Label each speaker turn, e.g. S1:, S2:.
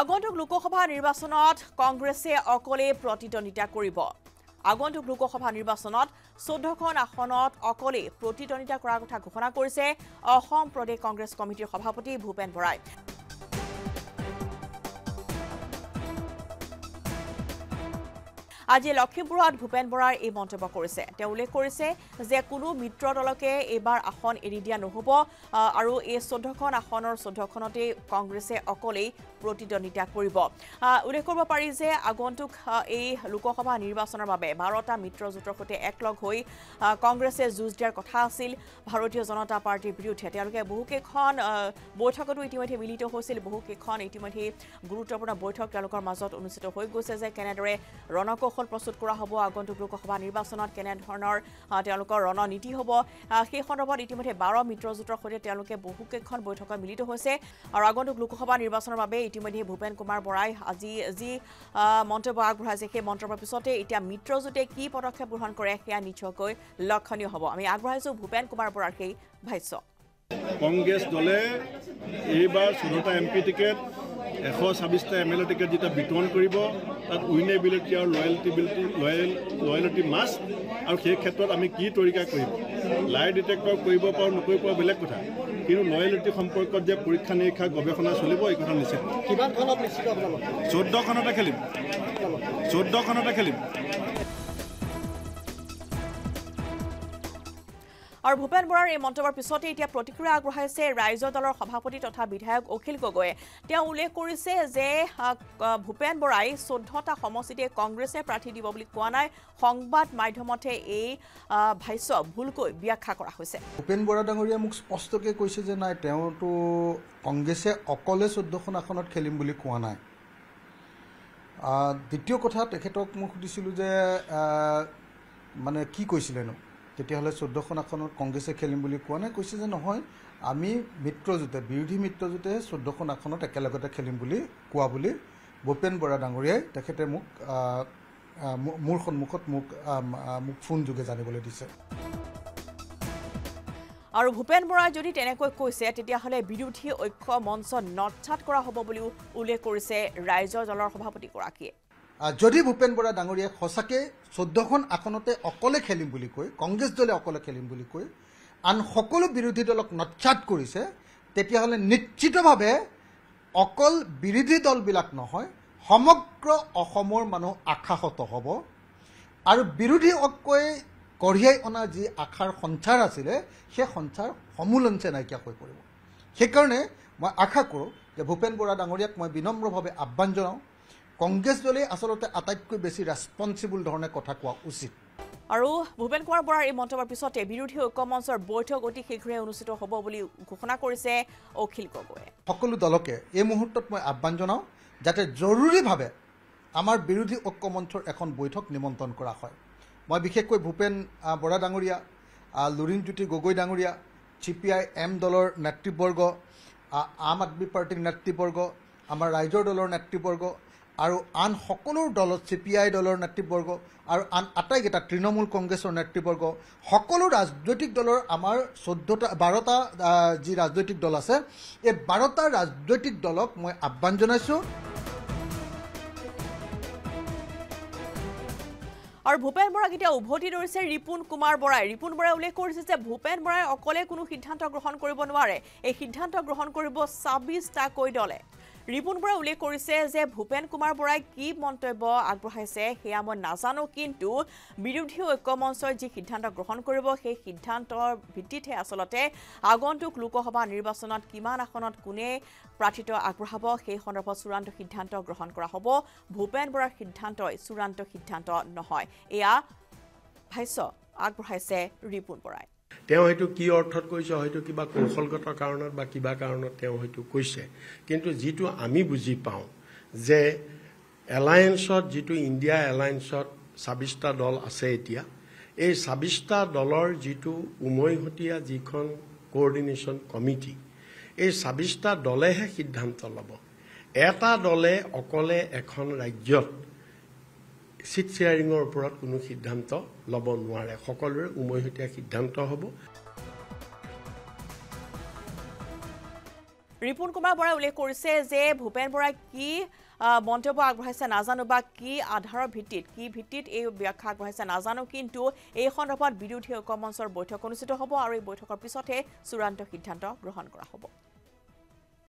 S1: আগন্তুক লোকসভা নিৰ্বাচনত কংগ্ৰেছে অকলে প্ৰতিদ্বন্দ্বিতা কৰিব। আগন্তুক লোকসভা নিৰ্বাচনত চৈধ্যখন আসনত অকলে প্ৰতিদ্বন্দ্বিতা কৰাৰ কথা ঘোষণা কৰিছে অসম প্ৰদেশ কংগ্ৰেছ কমিটিৰ সভাপতি ভূপেন বৰাই। আজি লখিমপুৰত ভূপেন বৰাই এই মন্তব্য কৰিছে। তেওঁ উল্লেখ কৰিছে যে কোনো মিত্ৰ দলকে এইবাৰ আসন এৰি দিয়া নহ'ব আৰু এই চৈধ্যখন আসনৰ চৈধ্যখনতেই কংগ্ৰেছে অকলেই প্ৰতিদ্বন্দ্বিতা কৰিব। উল্লেখ কৰিব পাৰি যে আগন্তুক এই লোকসভা নিৰ্বাচনৰ বাবে বাৰটা মিত্ৰজোঁটৰ সৈতে একলগ হৈ কংগ্ৰেছে যুঁজ দিয়াৰ কথা আছিল। ভাৰতীয় জনতা পাৰ্টীৰ বিৰুদ্ধে তেওঁলোকে বহুকেইখন বৈঠকতো ইতিমধ্যে মিলিত হৈছিল। বহুকেইখন ইতিমধ্যে গুৰুত্বপূৰ্ণ বৈঠক তেওঁলোকৰ মাজত অনুষ্ঠিত হৈ গৈছে যে কেনেদৰে ৰণকৌশল প্ৰস্তুত কৰা হ'ব। আগন্তুক লোকসভা নিৰ্বাচনত কেনেধৰণৰ তেওঁলোকৰ ৰণনীতি হ'ব? সেই সন্দৰ্ভত ইতিমধ্যে বাৰ মিত্ৰজোঁটৰ সৈতে তেওঁলোকে বহুকেইখন বৈঠকত মিলিত হৈছে। আৰু আগন্তুক লোকসভা নিৰ্বাচনৰ বাবে ইতিমধ্যে ভূপেন কুমাৰ বৰাই আজি যি মন্তব্য আগবঢ়াইছে সেই মন্তব্যৰ পিছতে এতিয়া মিত্ৰজোঁটে কি পদক্ষেপ গ্ৰহণ কৰে সেয়া নিশ্চয়কৈ লক্ষণীয় হ'ব। আমি আগবঢ়াইছোঁ ভূপেন কুমাৰ বৰাৰ সেই ভাষ্য।
S2: কংগ্ৰেছ দলে এইবাৰ চৈধ্যটা এম পি টিকেট এশ ছাব্বিছটা এম এল এ টিকেট যেতিয়া বিতৰণ কৰিব তাত উইনেবিলিটি আৰু লয়েলটিবিলিটি লয়েল লয়েলিটি মাষ্ট আৰু সেই ক্ষেত্ৰত আমি কি তৰিকা কৰিম? লাই ডিটেক্টৰ কৰিব পাৰোঁ নকৰিব পাৰোঁ বেলেগ কথা। কিন্তু লয়েলিটি সম্পৰ্কত যে পৰীক্ষা নিৰীক্ষা গৱেষণা চলিব এই কথা নিশ্চিত। চৈধ্যখনতে খেলিম। চৈধ্যখনতে খেলিম।
S1: আৰু ভূপেন বৰাৰ এই মন্তব্যৰ পিছতে এতিয়া প্ৰতিক্ৰিয়া আগবঢ়াইছে ৰাইজৰ দলৰ সভাপতি তথা বিধায়ক অখিল গগৈয়ে। তেওঁ উল্লেখ কৰিছে যে ভূপেন বৰাই চৈধ্যটা সমষ্টিতে কংগ্ৰেছে প্ৰাৰ্থী দিব বুলি কোৱা নাই। সংবাদ মাধ্যমতহে এই ভাষ্য ভুলকৈ ব্যাখ্যা কৰা হৈছে।
S3: ভূপেন বৰা ডাঙৰীয়াই মোক স্পষ্টকৈ কৈছে যে নাই তেওঁতো কংগ্ৰেছে অকলে চৈধ্যখন আসনত খেলিম বুলি কোৱা নাই। দ্বিতীয় কথা তেখেতক মই সুধিছিলোঁ যে মানে কি কৈছিলেনো? তেতিয়াহ'লে চৈধ্যখন আসনত কংগ্ৰেছে খেলিম বুলি কোৱা নাই কৈছে যে নহয় আমি মিত্ৰজোঁটে বিৰোধী মিত্ৰজোঁটে চৈধ্যখন আসনত একেলগতে খেলিম বুলি কোৱা বুলি ভূপেন বৰা ডাঙৰীয়াই তেখেতে মোক মোৰ- সন্মুখত মোক মোক ফোনযোগে জানিবলৈ দিছে।
S1: আৰু ভূপেন বৰাই যদি তেনেকৈ কৈছে তেতিয়াহ'লে বিৰোধী ঐক্য মঞ্চ নৎসাত কৰা হ'ব বুলিও উল্লেখ কৰিছে ৰাইজৰ দলৰ সভাপতিগৰাকীয়ে।
S3: যদি ভূপেন বৰা ডাঙৰীয়াই সঁচাকৈ চৈধ্যখন আসনতে অকলে খেলিম বুলি কৈ কংগ্ৰেছ দলে অকলে খেলিম বুলি কৈ আন সকলো বিৰোধী দলক নৎসাত কৰিছে তেতিয়াহ'লে নিশ্চিতভাৱে অকল বিৰোধী দলবিলাক নহয় সমগ্ৰ অসমৰ মানুহ আশাহত হ'ব। আৰু বিৰোধী ঐক্যই কঢ়িয়াই অনা যি আশাৰ সঞ্চাৰ আছিলে সেই সঞ্চাৰ সমূলঞ্চে নাইকিয়া হৈ পৰিব। সেইকাৰণে মই আশা কৰোঁ যে ভূপেন বৰা ডাঙৰীয়াক মই বিনম্ৰভাৱে আহ্বান জনাওঁ। কংগ্ৰেছ দলেই আচলতে আটাইতকৈ বেছি ৰেছপনচিবল ধৰণে কথা কোৱা উচিত।
S1: আৰু ভূপেন কুমাৰ বৰাৰ এই মন্তব্যৰ পিছতে বিৰোধী ঐক্য মঞ্চৰ বৈঠক অতি শীঘ্ৰে অনুষ্ঠিত হ'ব বুলি ঘোষণা কৰিছে অখিল গগৈয়ে।
S3: সকলো দলকে এই মুহূৰ্তত মই আহ্বান জনাওঁ যাতে জৰুৰীভাৱে আমাৰ বিৰোধী ঐক্য মঞ্চৰ এখন বৈঠক নিমন্ত্ৰণ কৰা হয়। মই বিশেষকৈ ভূপেন বৰা ডাঙৰীয়া লুৰিণজ্যোতি গগৈ ডাঙৰীয়া চি পি আই এম দলৰ নেতৃবৰ্গ আম আদমী পাৰ্টীৰ নেতৃবৰ্গ আমাৰ ৰাইজৰ দলৰ নেতৃবৰ্গ আৰু আন সকলো দলত চি পি আই দলৰ নেতৃবৰ্গ আৰু আন আটাইকেইটা তৃণমূল কংগ্ৰেছৰ নেতৃবৰ্গ সকলো ৰাজনৈতিক দলৰ আমাৰ চৈধ্যটা বাৰটা যি ৰাজনৈতিক দল আছে এই বাৰটা ৰাজনৈতিক দলক মই আহ্বান জনাইছোঁ।
S1: আৰু ভূপেন বৰাক এতিয়া উভতি ধৰিছে ৰিপুণ কুমাৰ বৰাই। ৰিপুণ বৰাই উল্লেখ কৰিছে যে ভূপেন বৰাই অকলে কোনো সিদ্ধান্ত গ্ৰহণ কৰিব নোৱাৰে। এই সিদ্ধান্ত গ্ৰহণ কৰিব ছাব্বিছটাকৈ দলে। ৰিপুণ বৰাই উল্লেখ কৰিছে যে ভূপেন কুমাৰ বৰাই কি মন্তব্য আগবঢ়াইছে সেয়া মই নাজানো কিন্তু বিৰোধী ঐক্য মঞ্চই যি সিদ্ধান্ত গ্ৰহণ কৰিব সেই সিদ্ধান্তৰ ভিত্তিতহে আচলতে আগন্তুক লোকসভা নিৰ্বাচনত কিমান আসনত কোনে প্ৰাৰ্থিত্ব আগবঢ়াব সেই সন্দৰ্ভত চূড়ান্ত সিদ্ধান্ত গ্ৰহণ কৰা হ'ব। ভূপেন বৰাৰ সিদ্ধান্তই চূড়ান্ত সিদ্ধান্ত নহয়। এয়া ভাষ্য আগবঢ়াইছে ৰিপুণ বৰাই
S4: তেওঁ হয়তো কি অৰ্থত কৈছে হয়তো কিবা কৌশলগত কাৰণত বা কিবা কাৰণত তেওঁ হয়তো কৈছে। কিন্তু যিটো আমি বুজি পাওঁ যে এলায়েন্সত যিটো ইণ্ডিয়া এলায়েন্সত ছাব্বিছটা দল আছে এতিয়া এই ছাব্বিছটা দলৰ যিটো উমৈহতীয়া যিখন কোঅৰ্ডিনেশ্যন কমিটি এই ছাব্বিছটা দলেহে সিদ্ধান্ত ল'ব। এটা দলে অকলে এখন ৰাজ্যত ছিট শ্বেয়াৰিঙৰ ওপৰত কোনো সিদ্ধান্ত ল'ব নোৱাৰে। সকলোৰে উমৈহতীয়া সিদ্ধান্ত হ'ব।
S1: ৰিপুণ কুমাৰ বৰাই উল্লেখ কৰিছে যে ভূপেন বৰাই কি মন্তব্য আগবঢ়াইছে নাজানো বা কি আধাৰৰ ভিত্তিত কি ভিত্তিত এই ব্যাখ্যা আগবঢ়াইছে নাজানো কিন্তু এই সন্দৰ্ভত বিৰোধী ঐক্য মঞ্চৰ বৈঠক অনুষ্ঠিত হ'ব আৰু এই বৈঠকৰ পিছতহে চূড়ান্ত সিদ্ধান্ত গ্ৰহণ কৰা হ'ব।